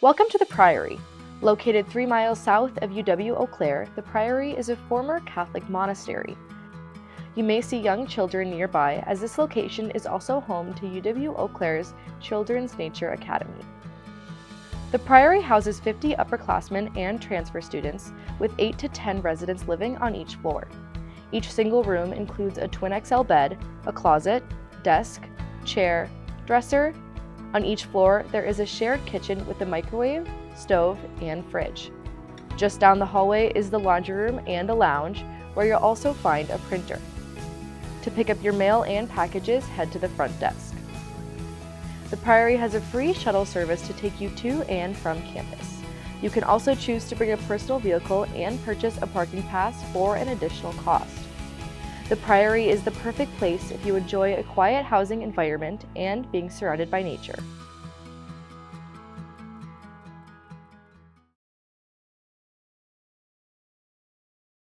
Welcome to the Priory. Located three miles south of UW Eau Claire, the Priory is a former Catholic monastery. You may see young children nearby as this location is also home to UW Eau Claire's Children's Nature Academy. The Priory houses 50 upperclassmen and transfer students, with 8 to 10 residents living on each floor. Each single room includes a twin XL bed, a closet, desk, chair, dresser. On each floor, there is a shared kitchen with a microwave, stove, and fridge. Just down the hallway is the laundry room and a lounge, where you'll also find a printer. To pick up your mail and packages, head to the front desk. The Priory has a free shuttle service to take you to and from campus. You can also choose to bring a personal vehicle and purchase a parking pass for an additional cost. The Priory is the perfect place if you enjoy a quiet housing environment and being surrounded by nature.